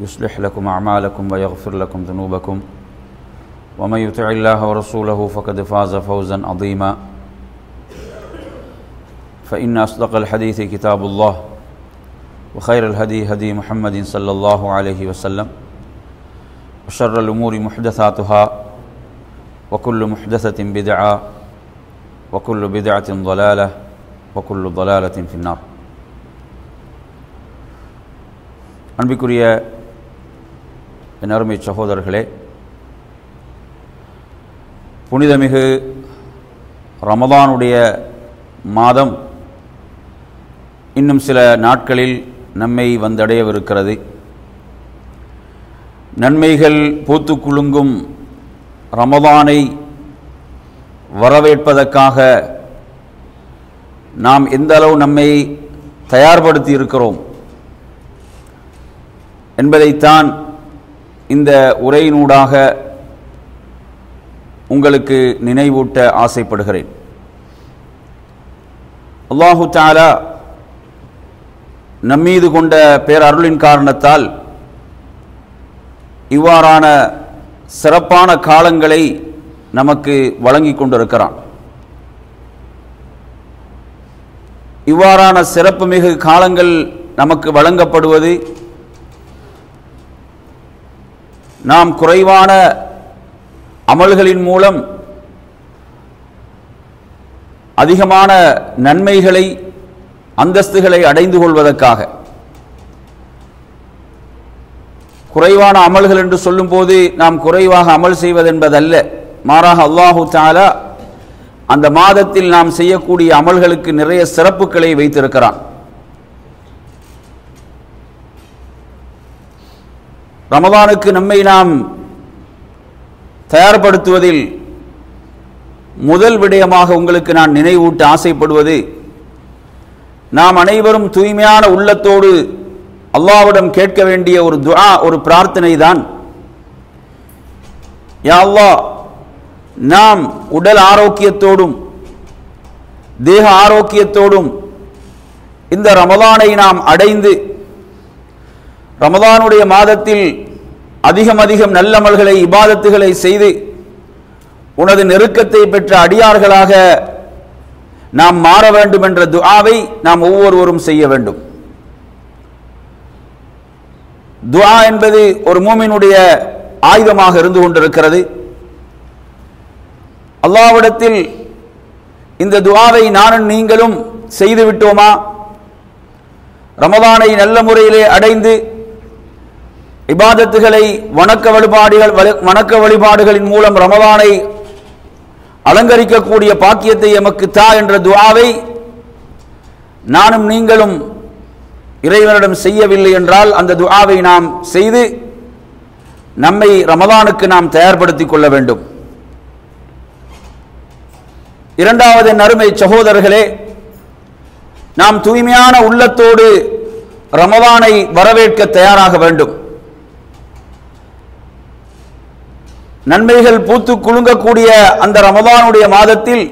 يصلح لكم أعمالكم ويغفر لكم ذنوبكم ومن يطع الله ورسوله فقد فاز فوزا عظيما فإن أصدق الحديث كتاب الله وخير الهدي هدي محمد صلى الله عليه وسلم وشر الأمور محدثاتها وكل محدثة بدعة وكل بدعة ضلالة وكل ضلالة في النار அன்பிற்குரிய என் அருமை சகோதரர்களே புனிதமிகு ரமதானுடைய மாதம் இன்னும் சில நாட்களில் நம்மை வந்தடையவிருக்கிறது. நன்மைகள் பூத்து குலுங்கும் ரமதானை வரவேற்பதற்காக நாம் எந்த அளவு நம்மை தயார்படுத்தி இருக்கிறோம் என்பதைத்தான் இந்த உரையினூடாக உங்களுக்கு நினைவூட்ட ஆசைப்படுகிறேன். அல்லாஹு தாலா நம்மீது கொண்ட பேரருளின் காரணத்தால் இவ்வாறான சிறப்பான காலங்களை நமக்கு வழங்கி கொண்டிருக்கிறான். இவ்வாறான சிறப்புமிகு காலங்கள் நமக்கு வழங்கப்படுவது நாம் குறைவான அமல்களின் மூலம் அதிகமான நன்மைகளை அந்தஸ்துகளை அடைந்து கொள்வதற்காக. குறைவான அமல்கள் என்று சொல்லும்போது நாம் குறைவாக அமல் செய்வதென்பதல்ல. மாறாக அல்லாஹு தாலா அந்த மாதத்தில் நாம் செய்யக்கூடிய அமல்களுக்கு நிறைய சிறப்புகளை வைத்திருக்கிறான். ரமதானுக்கு நம்மை நாம் தயார்படுத்துவதில் முதல் விடயமாக உங்களுக்கு நான் நினைவூட்ட ஆசைப்படுவது நாம் அனைவரும் தூய்மையான உள்ளத்தோடு அல்லாவிடம் கேட்க வேண்டிய ஒரு துவா ஒரு பிரார்த்தனை தான் யா அல்லா நாம் உடல் ஆரோக்கியத்தோடும் தேக ஆரோக்கியத்தோடும் இந்த ரமதானை நாம் அடைந்து ரமதானுடைய மாதத்தில் அதிகம் அதிகம் நல்லமல்களை இபாதத்துகளை செய்து உனது நெருக்கத்தை பெற்ற அடியார்களாக நாம் மாற வேண்டும் என்ற துஆவை நாம் ஒவ்வொருவரும் செய்ய வேண்டும். துஆ என்பது ஒரு மூமினுடைய ஆயுதமாக இருந்து கொண்டிருக்கிறது. அல்லாவிடத்தில் இந்த துவாவை நானும் நீங்களும் செய்துவிட்டோமா ரமதானை நல்ல முறையிலே அடைந்து இபாதத்துகளை வணக்க வழிபாடுகள் வணக்க வழிபாடுகளின் மூலம் ரமதானை அலங்கரிக்கக்கூடிய பாக்கியத்தை எமக்கு தா என்ற துவாவை நானும் நீங்களும் இறைவனிடம் செய்யவில்லை என்றால் அந்த துவாவை நாம் செய்து நம்மை ரமதானுக்கு நாம் தயார்படுத்திக் கொள்ள வேண்டும். இரண்டாவது நறுமை சகோதரர்களே நாம் தூய்மையான உள்ளத்தோடு ரமதானை வரவேற்க தயாராக வேண்டும். நன்மைகள் பூத்து குலுங்கக்கூடிய அந்த ரமதானுடைய மாதத்தில்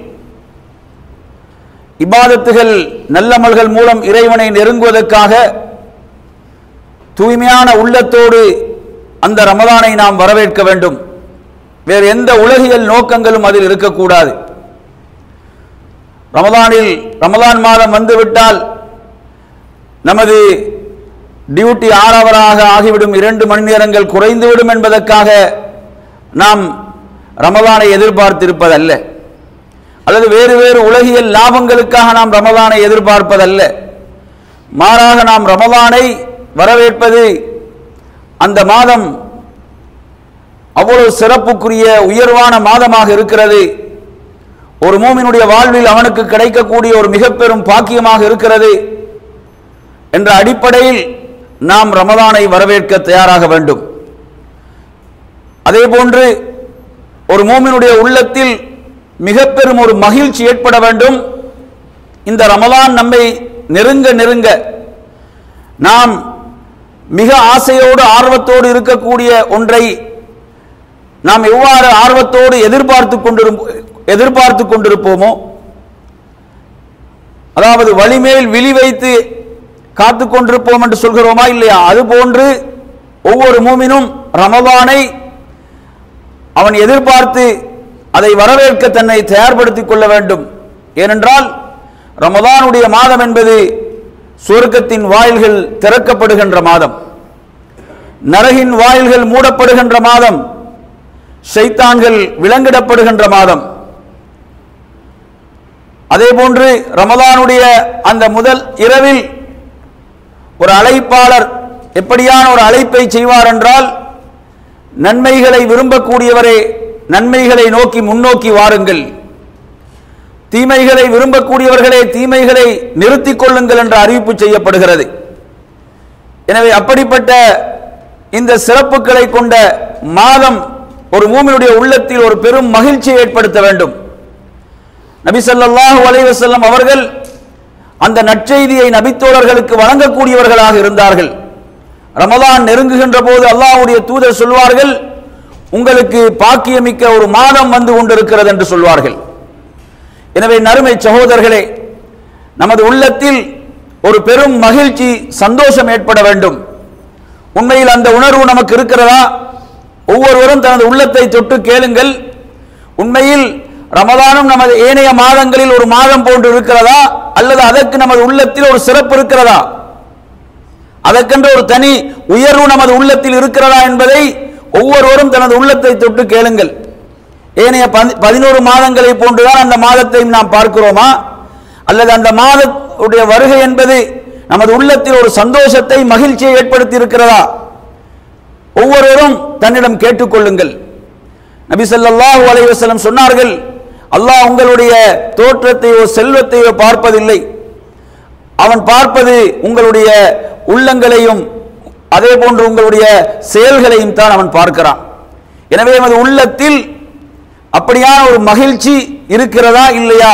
இபாதத்துகள் நல்லமல்கள் மூலம் இறைவனை நெருங்குவதற்காக தூய்மையான உள்ளத்தோடு அந்த ரமதானை நாம் வரவேற்க வேண்டும். வேறு எந்த உலகியல் நோக்கங்களும் அதில் இருக்கக்கூடாது. ரமதானில் ரமதான் மாதம் வந்துவிட்டால் நமது டியூட்டி ஆறவராக ஆகிவிடும் இரண்டு மணி நேரங்கள் குறைந்துவிடும் என்பதற்காக நாம் ரமதானை எதிர்பார்த்திருப்பதல்ல. அல்லது வேறு வேறு உலகியல் லாபங்களுக்காக நாம் ரமதானை எதிர்பார்ப்பதல்ல. மாறாக நாம் ரமதானை வரவேற்பது அந்த மாதம் அவ்வளவு சிறப்புக்குரிய உயர்வான மாதமாக இருக்கிறது. ஒரு மூமினுடைய வாழ்வில் அவனுக்கு கிடைக்கக்கூடிய ஒரு மிக பெரும் பாக்கியமாக இருக்கிறது. என்ற அடிப்படையில் நாம் ரமதானை வரவேற்க தயாராக வேண்டும். அதே போன்று ஒரு மூமினுடைய உள்ளத்தில் மிக பெரும் ஒரு மகிழ்ச்சி ஏற்பட வேண்டும். இந்த ரமலான் நம்மை நெருங்க நெருங்க நாம் மிக ஆசையோடு ஆர்வத்தோடு இருக்கக்கூடிய ஒன்றை நாம் எவ்வாறு ஆர்வத்தோடு எதிர்பார்த்து கொண்டிரு எதிர்பார்த்து கொண்டிருப்போமோ அதாவது வலிமேல் விழி வைத்து காத்து கொண்டிருப்போம் என்று சொல்கிறோமா இல்லையா? அதுபோன்று ஒவ்வொரு மூமினும் ரமலானை அவன் எதிர்பார்த்து அதை வரவேற்க தன்னை தயார்படுத்திக் கொள்ள வேண்டும். ஏனென்றால் ரமதானுடைய மாதம் என்பது சுவர்க்கத்தின் வாயில்கள் திறக்கப்படுகின்ற மாதம். நரகின் வாயில்கள் மூடப்படுகின்ற மாதம். சைத்தான்கள் விலங்கிடப்படுகின்ற மாதம். அதே போன்று ரமதானுடைய அந்த முதல் இரவில் ஒரு அழைப்பாளர் எப்படியான ஒரு அழைப்பை செய்வார் என்றால் நன்மைகளை விரும்பக்கூடியவரே நன்மைகளை நோக்கி முன்னோக்கி வாருங்கள். தீமைகளை விரும்பக்கூடியவர்களே தீமைகளை நிறுத்திக் கொள்ளுங்கள் என்ற அறிவிப்பு செய்யப்படுகிறது. எனவே அப்படிப்பட்ட இந்த சிறப்புகளை கொண்ட மாதம் ஒரு மூமினுடைய உள்ளத்தில் ஒரு பெரும் மகிழ்ச்சியை ஏற்படுத்த வேண்டும். நபி அலைவசல்லம் அவர்கள் அந்த நற்செய்தியை நபித்தோழர்களுக்கு வழங்கக்கூடியவர்களாக இருந்தார்கள். ரமலான் நெருங்குகின்ற போது அல்லாஹ்வுடைய தூதர் சொல்வார்கள் உங்களுக்கு பாக்கியமிக்க ஒரு மாதம் வந்து கொண்டிருக்கிறது என்று சொல்வார்கள். எனவே நறுமை சகோதரர்களே நமது உள்ளத்தில் ஒரு பெரும் மகிழ்ச்சி சந்தோஷம் ஏற்பட வேண்டும். உண்மையில் அந்த உணர்வு நமக்கு இருக்கிறதா? ஒவ்வொருவரும் தனது உள்ளத்தை தொட்டு கேளுங்கள். உண்மையில் ரமதானும் நமது ஏனைய மாதங்களில் ஒரு மாதம் போன்று இருக்கிறதா? அல்லது அதற்கு நமது உள்ளத்தில் ஒரு சிறப்பு இருக்கிறதா? அதற்கென்ற ஒரு தனி உயர்வு நமது உள்ளத்தில் இருக்கிறதா என்பதை ஒவ்வொருவரும் தனது உள்ளத்தை தொட்டு கேளுங்கள். ஏனைய பதி- பதினோரு மாதங்களை போன்றுதான் அந்த மாதத்தை நாம் பார்க்கிறோமா? அல்லது அந்த மாதத்துடைய வருகை என்பது நமது உள்ளத்தில் ஒரு சந்தோஷத்தை மகிழ்ச்சியை ஏற்படுத்தி இருக்கிறதா ஒவ்வொருவரும் தன்னிடம் கேட்டுக்கொள்ளுங்கள். நபி சொல்லாஹு அலைவசலம் சொன்னார்கள் அல்லாஹ் உங்களுடைய தோற்றத்தையோ செல்வத்தையோ பார்ப்பதில்லை. அவன் பார்ப்பது உங்களுடைய உள்ளங்களையும் அதே போன்று உங்களுடைய செயல்களையும் தான் அவன் பார்க்கிறான். எனவே நமது உள்ளத்தில் அப்படியான ஒரு மகிழ்ச்சி இருக்கிறதா இல்லையா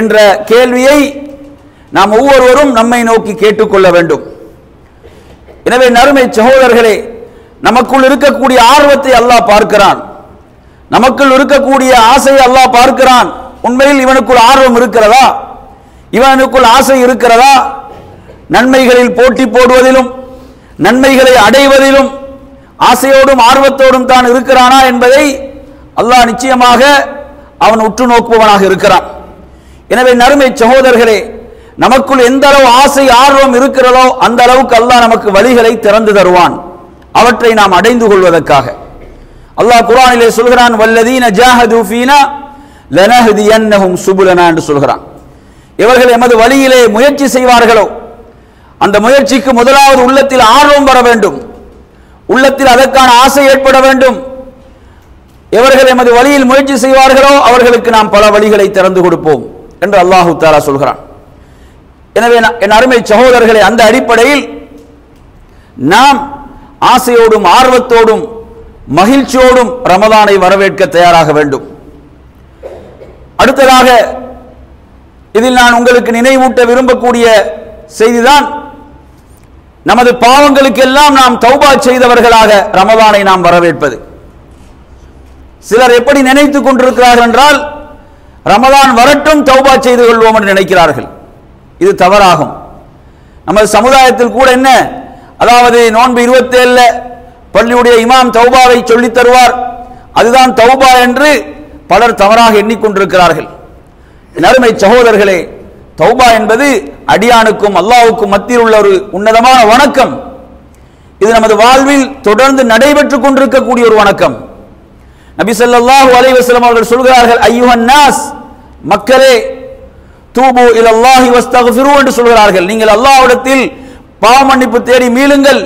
என்ற கேள்வியை நாம் ஒவ்வொருவரும் நம்மை நோக்கி கேட்டுக்கொள்ள வேண்டும். எனவே நறுமை சகோதரர்களே நமக்குள் இருக்கக்கூடிய ஆர்வத்தை அல்லாஹ் பார்க்கிறான். நமக்குள் இருக்கக்கூடிய ஆசையை அல்லாஹ் பார்க்கிறான். உண்மையில் இவனுக்குள் ஆர்வம் இருக்கிறதா? இவனுக்குள் ஆசை இருக்கிறதா? நன்மைகளில் போட்டி போடுவதிலும் நன்மைகளை அடைவதிலும் ஆசையோடும் ஆர்வத்தோடும் தான் இருக்கிறானா என்பதை அல்லாஹ் நிச்சயமாக அவன் உற்று நோக்குபவனாக இருக்கிறான். எனவே நறுமை சகோதரர்களே நமக்குள் எந்த அளவு ஆசை ஆர்வம் இருக்கிறதோ அந்த அளவுக்கு அல்லாஹ் நமக்கு வழிகளை திறந்து தருவான். அவற்றை நாம் அடைந்து கொள்வதற்காக. அல்லாஹ் குரானிலே சொல்கிறான் வல்லதீன ஜாஹது ஃபீனா லனஹ்தியன்னஹும் சுபுலனா என்று சொல்கிறான். இவர்கள் எமது வழியிலே முயற்சி செய்வார்களோ அந்த முயற்சிக்கு முதலாவது உள்ளத்தில் ஆர்வம் வர வேண்டும். உள்ளத்தில் அதற்கான ஆசை ஏற்பட வேண்டும். எவர்கள் எமது வழியில் முயற்சி செய்வார்களோ அவர்களுக்கு நாம் பல வழிகளை திறந்து கொடுப்போம் என்று அல்லாஹு தாரா சொல்கிறான். எனவே என் அருமை சகோதரர்களை அந்த அடிப்படையில் நாம் ஆசையோடும் ஆர்வத்தோடும் மகிழ்ச்சியோடும் ரமதானை வரவேற்க தயாராக வேண்டும். அடுத்ததாக இதில் நான் உங்களுக்கு நினைவூட்ட விரும்பக்கூடிய செய்திதான் நமது பாவங்களுக்கெல்லாம் நாம் தௌபா செய்தவர்களாக ரமதானை நாம் வரவேற்பது. சிலர் எப்படி நினைத்துக் கொண்டிருக்கிறார்கள் என்றால் ரமதான் வரட்டும் தௌபா செய்து கொள்வோம் என்று நினைக்கிறார்கள். இது தவறாகும். நமது சமுதாயத்தில் கூட என்ன? அதாவது நோன்பு இருபத்தேழுல பள்ளியுடைய இமாம் தௌபாவை சொல்லித் தருவார். அதுதான் தௌபா என்று பலர் தவறாக எண்ணிக்கொண்டிருக்கிறார்கள் என் அருமை சகோதரர்களே தௌபா என்பது அடியானுக்கும் அல்லாவுக்கும் மத்தியில் உள்ள ஒரு உன்னதமான வணக்கம். இது நமது வாழ்வில் தொடர்ந்து நடைபெற்றுக் கொண்டிருக்கக்கூடிய ஒரு வணக்கம். நபி சொல்லாஹு அலைஹி அவர்கள் சொல்கிறார்கள் ஐயுஹன் நாஸ் மக்களே தூபு இலல்லாஹி வஸ்தக்ஃபிரு என்று சொல்கிறார்கள். நீங்கள் அல்லாஹ்விடத்தில் பாவ மன்னிப்பு தேடி மீளுங்கள்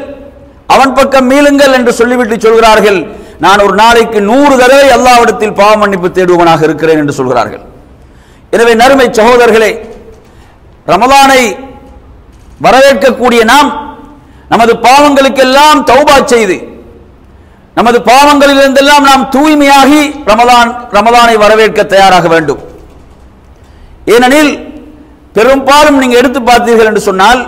அவன் பக்கம் மீளுங்கள் என்று சொல்லிவிட்டு சொல்கிறார்கள். நான் ஒரு நாளைக்கு நூறு தடவை அல்லாவிடத்தில் பாவ மன்னிப்பு தேடுவனாக இருக்கிறேன் என்று சொல்கிறார்கள். எனவே நறுமை சகோதரர்களே ரமலானை வரவேற்கக்கூடிய நாம் நமது பாவங்களுக்கெல்லாம் தௌபா செய்து நமது பாவங்களிலிருந்தெல்லாம் நாம் தூய்மையாகி ரமலான் ரமலானை வரவேற்க தயாராக வேண்டும். ஏனெனில் பெரும்பாலும் நீங்க எடுத்து பார்த்தீர்கள் என்று சொன்னால்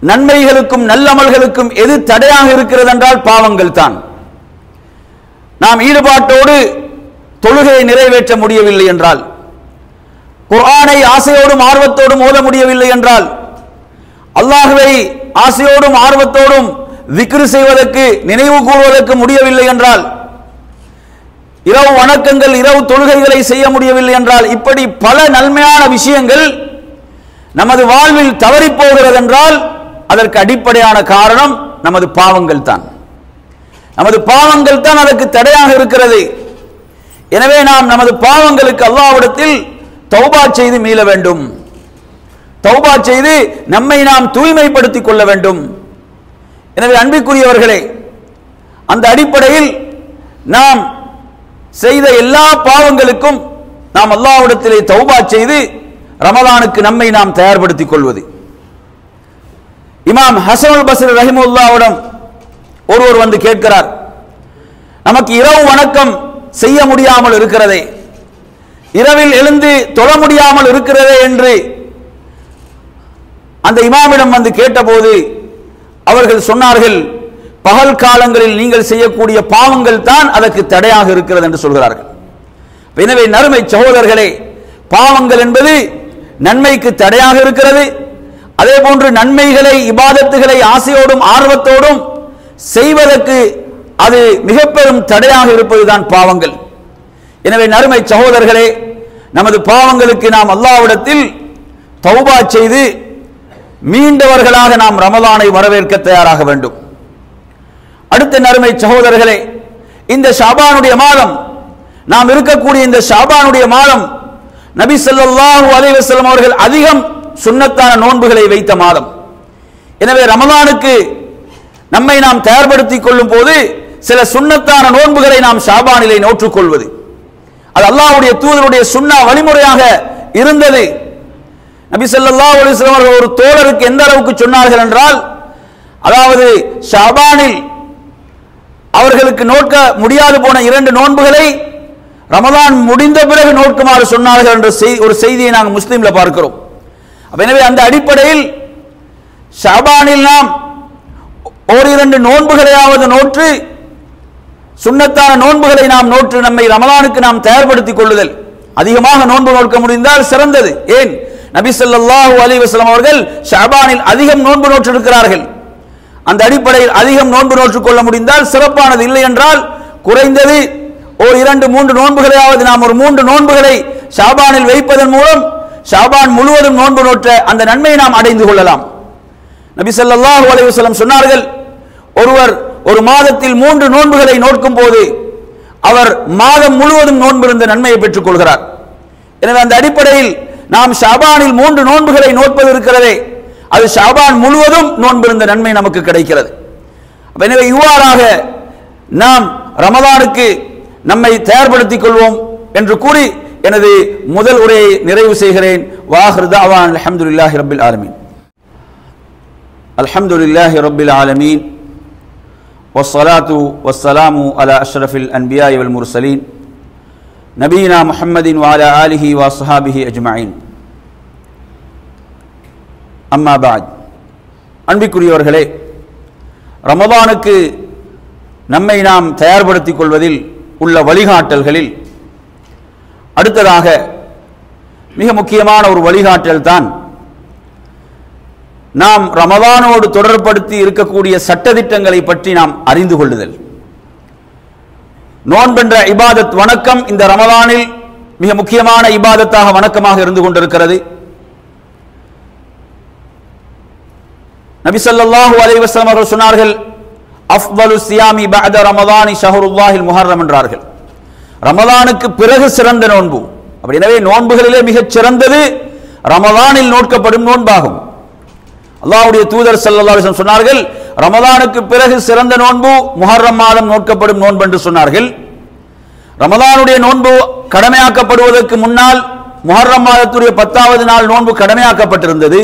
நன்மைகளுக்கும் நல்லமல்களுக்கும் எது தடையாக இருக்கிறது என்றால் பாவங்கள் தான். நாம் ஈடுபாட்டோடு தொழுகையை நிறைவேற்ற முடியவில்லை என்றால் குர்ஆனை ஆசையோடும் ஆர்வத்தோடும் ஓத முடியவில்லை என்றால் அல்லாஹுவை ஆசையோடும் ஆர்வத்தோடும் விக்ரு செய்வதற்கு நினைவு கூறுவதற்கு முடியவில்லை என்றால் இரவு வணக்கங்கள் இரவு தொழுகைகளை செய்ய முடியவில்லை என்றால் இப்படி பல நன்மையான விஷயங்கள் நமது வாழ்வில் தவறி போகிறது என்றால் அதற்கு அடிப்படையான காரணம் நமது பாவங்கள் தான். நமது பாவங்கள் தான் அதற்கு தடையாக இருக்கிறது. எனவே நாம் நமது பாவங்களுக்கு அல்லாவிடத்தில் தௌபா செய்து மீள வேண்டும். தௌபா செய்து நம்மை நாம் தூய்மைப்படுத்திக் கொள்ள வேண்டும். எனவே அன்பிற்குரியவர்களே அந்த அடிப்படையில் நாம் செய்த எல்லா பாவங்களுக்கும் நாம் அல்லாவிடத்திலே தௌபா செய்து ரமலானுக்கு நம்மை நாம் தயார்படுத்திக் கொள்வது. இமாம் ஹசனுல் பசர் ரஹிமுல்லாவிடம் ஒருவர் வந்து கேட்கிறார் நமக்கு இரவு வணக்கம் செய்ய முடியாமல் இருக்கிறதே இரவில் எழுந்து தொழ முடியாமல் இருக்கிறதே என்று அந்த இமாமிடம் வந்து கேட்டபோது அவர்கள் சொன்னார்கள் பகல் காலங்களில் நீங்கள் செய்யக்கூடிய பாவங்கள் தான் அதற்கு தடையாக இருக்கிறது என்று சொல்கிறார்கள். எனவே நறுமை சகோதரர்களே பாவங்கள் என்பது நன்மைக்கு தடையாக இருக்கிறது. அதே போன்று நன்மைகளை இபாதத்துகளை ஆசையோடும் ஆர்வத்தோடும் செய்வதற்கு அது மிக பெரும் தடையாக இருப்பதுதான் பாவங்கள். எனவே நறுமை சகோதரர்களே நமது பாவங்களுக்கு நாம் அல்லாவிடத்தில் தௌபா செய்து மீண்டவர்களாக நாம் ரமலானை வரவேற்க தயாராக வேண்டும். அடுத்த நறுமை சகோதரர்களே இந்த ஷாபானுடைய மாதம் நாம் இருக்கக்கூடிய இந்த ஷாபானுடைய மாதம் நபி சொல்லாஹு அலைவசல்லம் அவர்கள் அதிகம் சுண்ணத்தான நோன்புகளை வைத்த மாதம். எனவே ரமலானுக்கு நம்மை நாம் தயார்படுத்திக் கொள்ளும் போது சில சுண்ணத்தான நோன்புகளை நாம் ஷாபானிலே நோற்றுக்கொள்வது அது அல்லாஹ்வுடைய தூதருடைய சுண்ணா வழிமுறையாக இருந்தது. நபி ஸல்லல்லாஹு அலிஸ்லாம் அவர்கள் ஒரு தோழருக்கு எந்த அளவுக்கு சொன்னார்கள் என்றால் அதாவது ஷபானில் அவர்களுக்கு நோக்க முடியாது போன இரண்டு நோன்புகளை ரமதான் முடிந்த பிறகு நோக்குமாறு சொன்னார்கள் என்ற ஒரு செய்தியை நாங்கள் முஸ்லீம்ல பார்க்கிறோம். எனவே அந்த அடிப்படையில் ஷபானில் நாம் ஓரிரண்டு நோன்புகளையாவது நோற்று சுண்ணத்தான நோன்புகளை நாம் நோற்று நம்மை ரமலானுக்கு நாம் தயார்படுத்திக் கொள்ளுதல். அதிகமாக நோன்பு நோக்க முடிந்தால் சிறந்தது. ஏன்? நபி ஸல்லல்லாஹு அலி வஸ்லாம் அவர்கள் ஷாபானில் அதிகம் நோன்பு நோற்றிருக்கிறார்கள் அந்த அடிப்படையில் அதிகம் நோன்பு நோற்றுக்கொள்ள முடிந்தால் சிறப்பானது இல்லை என்றால் குறைந்தது ஒரு இரண்டு மூன்று நோன்புகளையாவது நாம் ஒரு மூன்று நோன்புகளை ஷாபானில் வைப்பதன் மூலம் ஷாபான் முழுவதும் நோன்பு நோற்ற அந்த நன்மையை நாம் அடைந்து கொள்ளலாம். நபி ஸல்லல்லாஹு அலி வஸல்லம் சொன்னார்கள் ஒருவர் ஒரு மாதத்தில் மூன்று நோன்புகளை நோக்கும் போது அவர் மாதம் முழுவதும் நோன்பிருந்த நன்மையை பெற்றுக் கொள்கிறார் எனவே அந்த அடிப்படையில் நாம் ஷபானில் மூன்று நோன்புகளை நோட்பது இருக்கிறதே அது ஷபான் முழுவதும் நோன்பிருந்த நன்மை நமக்கு கிடைக்கிறது. எனவே இவ்வாறாக நாம் ரமதானுக்கு நம்மை தயார்படுத்திக் கொள்வோம் என்று கூறி எனது முதல் உரையை நிறைவு செய்கிறேன். வாஹிருதா அவான் அலமதுல்லாஹி ரபில் ஆலமீன். அலமதுல்லாஹி ரபில் ஆலமீன். والصلاة والسلام على أشرف الأنبياء والمرسلين نبينا محمد وعلى آله وصحابه أجمعين أما بعد அன்பிற்குரியவர்களே ரமதானுக்கு நம்மை நாம் தயார்படுத்திக் கொள்வதில் உள்ள வழிகாட்டல்களில் அடுத்ததாக மிக முக்கியமான ஒரு வழிகாட்டல் தான் நாம் ரமதானோடு தொடர்படுத்தி இருக்கக்கூடிய சட்டத்திட்டங்களை பற்றி நாம் அறிந்து கொள்ளுதல். நோன்பென்ற இபாதத் வணக்கம் இந்த ரமதானில் மிக முக்கியமான இபாதத்தாக வணக்கமாக இருந்து கொண்டிருக்கிறது. நபிசல்லாஹு அலைவசம் அவர்கள் சொன்னார்கள் அஃபலு சியாமி பஅத ரமதானி ஷஹருல்லாஹில் முஹர்ரம் என்றார்கள். ரமதானுக்கு பிறகு சிறந்த நோன்பு. அப்படி எனவே நோன்புகளிலே மிகச் சிறந்தது ரமதானில் நோட்கப்படும் நோன்பாகும். அல்லாவுடைய தூதர் ஸல்லல்லாஹு சொன்னார்கள் ரமதானுக்கு பிறகு சிறந்த நோன்பு முஹர்ரம் மாதம் நோட்கப்படும் நோன்பு என்று சொன்னார்கள். ரமதானுடைய நோன்பு கடமையாக்கப்படுவதற்கு முன்னால் முஹர்ரம் மாதத்துடைய பத்தாவது நாள் நோன்பு கடமையாக்கப்பட்டிருந்தது.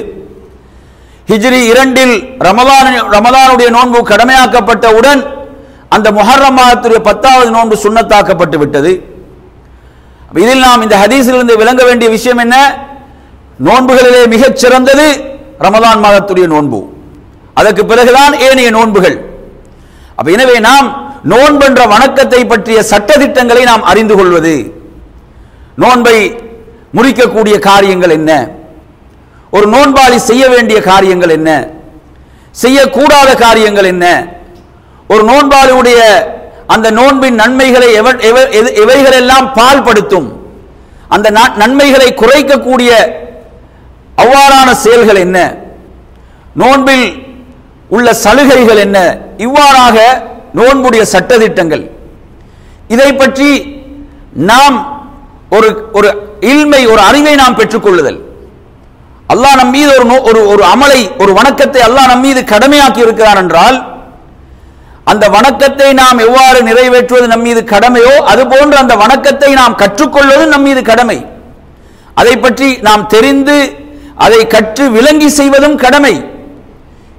ஹிஜ்ரி இரண்டில் ரமதான் ரமதானுடைய நோன்பு கடமையாக்கப்பட்டவுடன் அந்த முஹர்ரம் மாதத்துடைய பத்தாவது நோன்பு சுண்ணத்தாக்கப்பட்டு விட்டது. இதில் நாம் இந்த ஹதீஸிலிருந்து விளங்க வேண்டிய விஷயம் என்ன? நோன்புகளிலே மிகச் சிறந்தது ரமதான் மாதத்துடைய நோன்பு. அதற்கு பிறகுதான் ஏனைய நோன்புகள். அப்ப எனவே நாம் நோன்பென்ற வணக்கத்தை பற்றிய சட்டதிட்டங்களை நாம் அறிந்து கொள்வது. நோன்பை முறிக்கக்கூடிய காரியங்கள் என்ன? ஒரு நோன்பாளி செய்ய வேண்டிய காரியங்கள் என்ன? செய்யக்கூடாத காரியங்கள் என்ன? ஒரு நோன்பாளியுடைய அந்த நோன்பின் நன்மைகளை எவ- எவ- எது- எவைகளெல்லாம் பால்படுத்தும்? அந்த ந- நன்மைகளை குறைக்கக்கூடிய அவ்வாறான செயல்கள் என்ன? நோன்பில் உள்ள சலுகைகள் என்ன? இவ்வாறாக நோன்புடைய சட்டதிட்டங்கள் இதை பற்றி நாம் ஒரு ஒரு இல்மை ஒரு அறிவை நாம் பெற்றுக்கொள்ளுதல் அல்லாஹ் நம் மீது ஒரு நோ- ஒரு ஒரு அமலை ஒரு வணக்கத்தை அல்லாஹ் நம் மீது கடமையாக்கி இருக்கிறான் என்றால் அந்த வணக்கத்தை நாம் எவ்வாறு நிறைவேற்றுவது நம் மீது கடமையோ அதுபோன்று அந்த வணக்கத்தை நாம் கற்றுக்கொள்வது நம் மீது கடமை. அதை பற்றி நாம் தெரிந்து அதை கற்று விளங்கி செய்வதும் கடமை.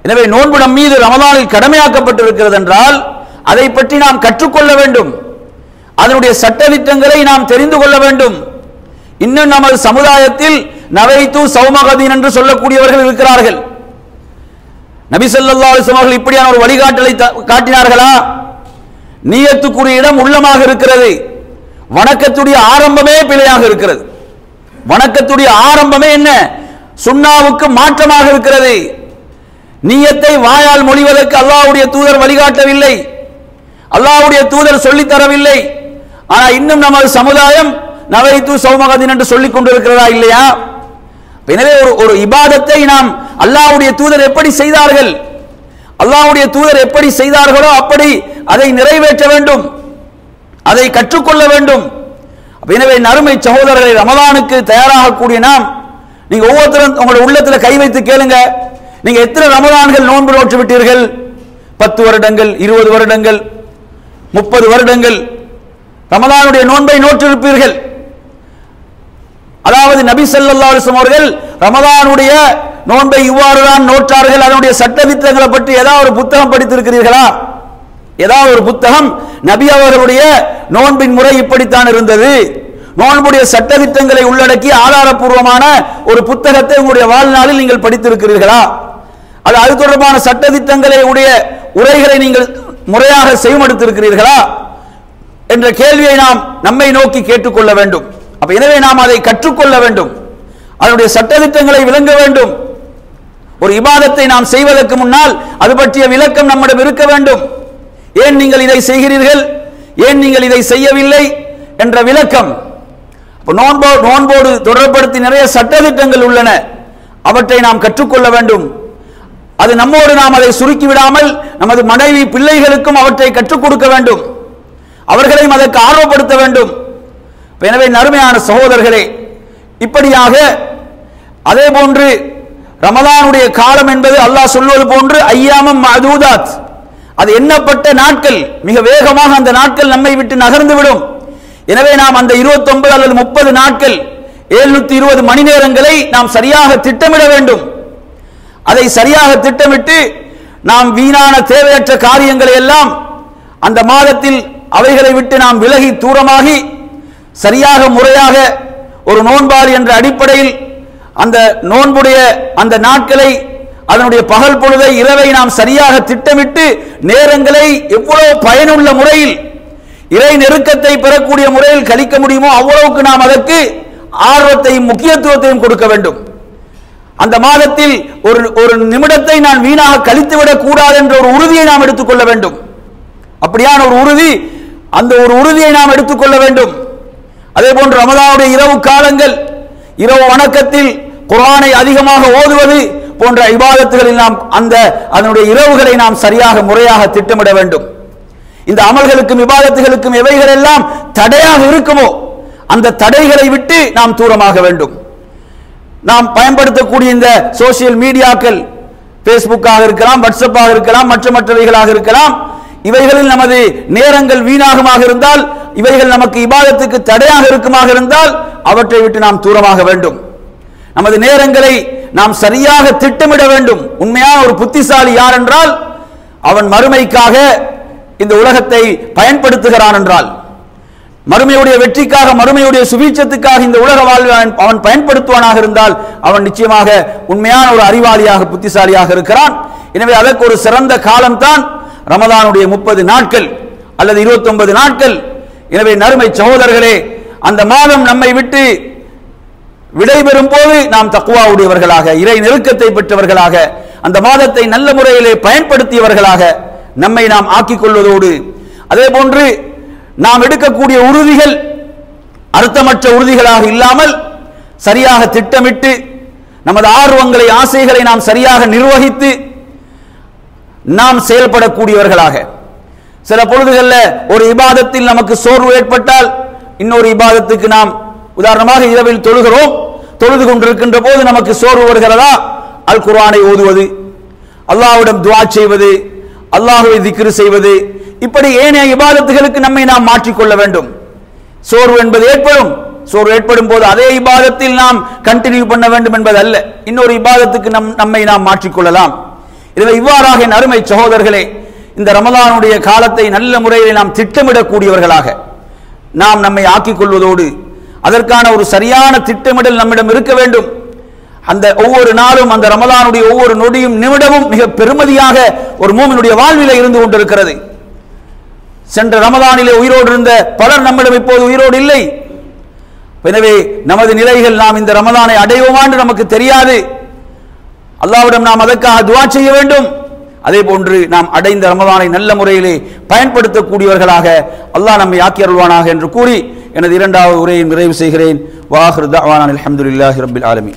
எனவே நோன்பு நம் மீது ரமதானில் கடமையாக்கப்பட்டிருக்கிறது என்றால் அதை பற்றி நாம் கற்றுக்கொள்ள வேண்டும். அதனுடைய சட்டதிட்டங்களை நாம் தெரிந்து கொள்ள வேண்டும். இன்னும் நமது சமுதாயத்தில் நவைத்து சௌமகதீன் என்று சொல்லக்கூடியவர்கள் இருக்கிறார்கள். நபி அவர்கள் இப்படியான ஒரு வழிகாட்டலை த- காட்டினார்களா? நீயத்துக்குரிய இடம் உள்ளமாக இருக்கிறது. வணக்கத்துடைய ஆரம்பமே பிழையாக இருக்கிறது. வணக்கத்துடைய ஆரம்பமே என்ன? சுண்ணாவுக்கு மாற்றமாக இருக்கிறது. நீயத்தை வாயால் மொழிவதற்கு அல்லாவுடைய தூதர் வழிகாட்டவில்லை. அல்லாஹ்வுடைய தூதர் சொல்லித் தரவில்லை. ஆனா இன்னும் நமது சமுதாயம் நவைத்து சௌமகதின் என்று சொல்லிக் கொண்டிருக்கிறதா இல்லையா? எனவே ஒரு ஒரு இபாதத்தை நாம் அல்லாவுடைய தூதர் எப்படி செய்தார்கள்? அல்லாவுடைய தூதர் எப்படி செய்தார்களோ அப்படி அதை நிறைவேற்ற வேண்டும். அதை கற்றுக்கொள்ள வேண்டும். எனவே நறுமை சகோதரர்களை ரமதானுக்கு தயாராகக்கூடிய நாம் நீங்க ஒவ்வொருத்தரும் உங்களுடைய உள்ளத்துல கை வைத்து கேளுங்க. நீங்க எத்தனை ரமதான்கள் நோன்பு நோற்று விட்டீர்கள்? பத்து வருடங்கள் இருபது வருடங்கள் முப்பது வருடங்கள். ரமதானுடைய நோன்பை நோற்றிருப்பீர்கள். அதாவது நபி ஸல்லல்லாஹு அலைஹி அவர்கள் ரமதானுடைய நோன்பை இவ்வாறு தான் நோற்றார்கள். அதனுடைய சட்டதிட்டங்களை பற்றி ஏதாவது ஒரு புத்தகம் படித்திருக்கிறீர்களா? ஏதாவது ஒரு புத்தகம்? நபி அவர்களுடைய நோன்பின் முறை இப்படித்தான் இருந்தது. நோன்புடைய சட்டத்திட்டங்களை உள்ளடக்கி ஆதாரப்பூர்வமான ஒரு புத்தகத்தை உங்களுடைய வாழ்நாளில் நீங்கள் படித்திருக்கிறீர்களா? அது அது தொடர்பான சட்டத்திட்டங்களை உடைய உரைகளை நீங்கள் முறையாக செய்மடுத்திருக்கிறீர்களா? என்ற கேள்வியை நாம் நம்மை நோக்கி கேட்டுக்கொள்ள வேண்டும். அப்ப எனவே நாம் அதை கற்றுக்கொள்ள வேண்டும். அதனுடைய சட்டத்திட்டங்களை விளங்க வேண்டும். ஒரு இபாதத்தை நாம் செய்வதற்கு முன்னால் அது பற்றிய விளக்கம் நம்மிடம் இருக்க வேண்டும். ஏன் நீங்கள் இதை செய்கிறீர்கள்? ஏன் நீங்கள் இதை செய்யவில்லை? என்ற விளக்கம் நோன்போ நோன்போடு தொடர்படுத்தி நிறைய சட்டத்திட்டங்கள் உள்ளன. அவற்றை நாம் கற்றுக்கொள்ள வேண்டும். அது நம்மோடு நாம் அதை சுருக்கி விடாமல் நமது மனைவி பிள்ளைகளுக்கும் அவற்றை கற்றுக் கொடுக்க வேண்டும். அவர்களையும் அதற்கு ஆர்வப்படுத்த வேண்டும். எனவே நறுமையான சகோதரர்களே இப்படியாக அதே போன்று ரமதானுடைய காலம் என்பது அல்லாஹ் சொல்வது போன்று ஐயாமம் மதூதாத் அது எண்ணப்பட்ட நாட்கள். மிக வேகமாக அந்த நாட்கள் நம்மை விட்டு நகர்ந்து விடும். எனவே நாம் அந்த 29 அல்லது முப்பது நாட்கள் 720 இருபது மணி நேரங்களை நாம் சரியாக திட்டமிட வேண்டும். அதை சரியாக திட்டமிட்டு நாம் வீணான தேவையற்ற காரியங்களை எல்லாம் அந்த மாதத்தில் அவைகளை விட்டு நாம் விலகி தூரமாகி சரியாக முறையாக ஒரு நோன்பாளி என்ற அடிப்படையில் அந்த நோன்புடைய அந்த நாட்களை அதனுடைய பகல் பொழுதை இரவை நாம் சரியாக திட்டமிட்டு நேரங்களை எவ்வளவு பயனுள்ள முறையில் இறை நெருக்கத்தை பெறக்கூடிய முறையில் கழிக்க முடியுமோ அவ்வளவுக்கு நாம் அதற்கு ஆர்வத்தையும் முக்கியத்துவத்தையும் கொடுக்க வேண்டும். அந்த மாதத்தில் ஒரு ஒரு நிமிடத்தை நான் வீணாக கழித்துவிடக் கூடாது என்ற ஒரு உறுதியை நாம் எடுத்துக்கொள்ள வேண்டும். அப்படியான ஒரு உறுதி அந்த ஒரு உறுதியை நாம் எடுத்துக்கொள்ள வேண்டும். அதே போன்று ரமதானுடைய இரவு காலங்கள் இரவு வணக்கத்தில் குரானை அதிகமாக ஓதுவது போன்ற இபாதத்துகளில் நாம் அந்த அதனுடைய இரவுகளை நாம் சரியாக முறையாக திட்டமிட வேண்டும். இந்த அமல்களுக்கும் விவாதத்துகளுக்கும் எவைகள் எல்லாம் தடையாக இருக்குமோ அந்த தடைகளை விட்டு நாம் தூரமாக வேண்டும். நாம் பயன்படுத்தக்கூடிய இந்த சோசியல் மீடியாக்கள் பேஸ்புக்காக இருக்கலாம் வாட்ஸ்அப்பாக இருக்கலாம் மற்ற மற்றவைகளாக இருக்கலாம் இவைகளில் நமது நேரங்கள் வீணாகுமாக இருந்தால் இவைகள் நமக்கு இபாதத்துக்கு தடையாக இருக்குமாக இருந்தால் அவற்றை விட்டு நாம் தூரமாக வேண்டும். நமது நேரங்களை நாம் சரியாக திட்டமிட வேண்டும். உண்மையான ஒரு புத்திசாலி யார் என்றால் அவன் மறுமைக்காக இந்த உலகத்தை பயன்படுத்துகிறான் என்றால் மறுமையுடைய வெற்றிக்காக மறுமையுடைய சுபீட்சத்துக்காக இந்த உலக வாழ்வை அவன் அவன் பயன்படுத்துவானாக இருந்தால் அவன் நிச்சயமாக உண்மையான ஒரு அறிவாளியாக புத்திசாலியாக இருக்கிறான். எனவே அதற்கு ஒரு சிறந்த காலம்தான் ரமதானுடைய முப்பது நாட்கள் அல்லது 29 நாட்கள். எனவே நறுமை சகோதரர்களே அந்த மாதம் நம்மை விட்டு விடைபெறும் போது நாம் தக்குவாவுடையவர்களாக இறை நெருக்கத்தை பெற்றவர்களாக அந்த மாதத்தை நல்ல முறையிலே பயன்படுத்தியவர்களாக நம்மை நாம் ஆக்கிக் கொள்வதோடு அதே போன்று நாம் எடுக்கக்கூடிய உறுதிகள் அர்த்தமற்ற உறுதிகளாக இல்லாமல் சரியாக திட்டமிட்டு நமது ஆர்வங்களை ஆசைகளை நாம் சரியாக நிர்வகித்து நாம் செயல்படக்கூடியவர்களாக. சில பொழுதுகளில் ஒரு இபாதத்தில் நமக்கு சோர்வு ஏற்பட்டால் இன்னொரு இபாதத்துக்கு நாம் உதாரணமாக இரவில் தொழுகிறோம் தொழுது கொண்டிருக்கின்ற போது நமக்கு சோர்வு வருகிறதா? அல் குர்ஆனை ஓதுவது அல்லாஹ்விடம் துவா செய்வது அல்லாஹுவை திக்ரு செய்வது. இப்படி ஏனைய இபாதத்துகளுக்கு நம்மை நாம் மாற்றிக்கொள்ள வேண்டும். சோர்வு என்பது ஏற்படும். சோர்வு ஏற்படும் போது அதே இபாதத்தில் நாம் கண்டினியூ பண்ண வேண்டும் என்பது அல்ல இன்னொரு இபாதத்துக்கு நம் நம்மை நாம் மாற்றிக்கொள்ளலாம். எனவே இவ்வாறாக என் அருமை சகோதரர்களே இந்த ரமலானுடைய காலத்தை நல்ல முறையில் நாம் திட்டமிடக்கூடியவர்களாக நாம் நம்மை ஆக்கிக் கொள்வதோடு அதற்கான ஒரு சரியான திட்டமிடல் நம்மிடம் இருக்க வேண்டும். அந்த ஒவ்வொரு நாளும் அந்த ரமலானுடைய ஒவ்வொரு நொடியும் நிமிடமும் மிக பெருமதியாக ஒரு மூமினுடைய வாழ்வில இருந்து கொண்டிருக்கிறது. சென்ற ரமலானிலே உயிரோடு இருந்த பலர் நம்மிடம் இப்போது உயிரோடு இல்லை. எனவே நமது நிலைகள் நாம் இந்த ரமலானை அடைவோமா என்று நமக்கு தெரியாது. அல்லாவிடம் நாம் அதற்காக துவா செய்ய வேண்டும். அதே போன்று நாம் அடைந்த ரமலானை நல்ல முறையிலே பயன்படுத்தக்கூடியவர்களாக அல்லாஹ் நம்மை ஆக்கி அருள்வானாக என்று கூறி எனது இரண்டாவது உரையை நிறைவு செய்கிறேன். வாஹிர் தவான் அலமதுல்லாஹி ரபில் ஆலமி